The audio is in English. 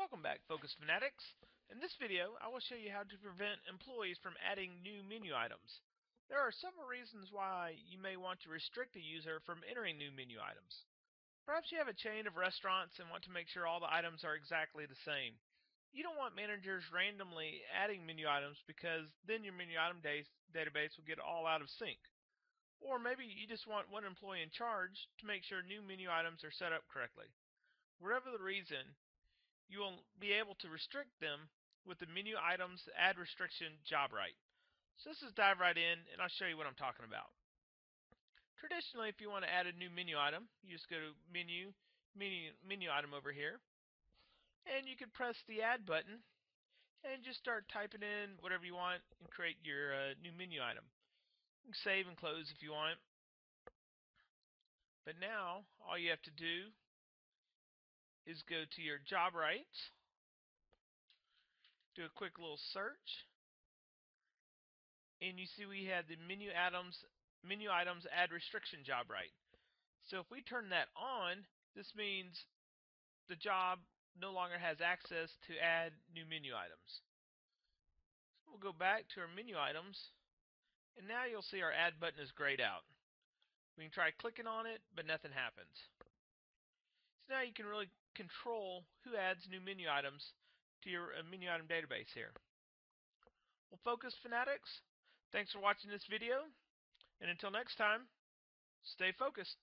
Welcome back Focus Fanatics. In this video I will show you how to prevent employees from adding new menu items. There are several reasons why you may want to restrict a user from entering new menu items. Perhaps you have a chain of restaurants and want to make sure all the items are exactly the same. You don't want managers randomly adding menu items because then your menu item database will get all out of sync. Or maybe you just want one employee in charge to make sure new menu items are set up correctly. Whatever the reason, you will be able to restrict them with the menu items add restriction job right. So let's just dive right in and I'll show you what I'm talking about. Traditionally, if you want to add a new menu item, you just go to menu, menu, menu item over here, and you can press the add button and just start typing in whatever you want and create your uh, new menu item. You can save and close if you want. But now, all you have to do is go to your job rights, do a quick little search, and you see we have the menu items menu items add restriction job right. So if we turn that on, this means the job no longer has access to add new menu items. So we'll go back to our menu items, and now you'll see our add button is grayed out. We can try clicking on it, but nothing happens. So now you can really control who adds new menu items to your uh, menu item database here. Well, Focus Fanatics, thanks for watching this video, and until next time, stay focused.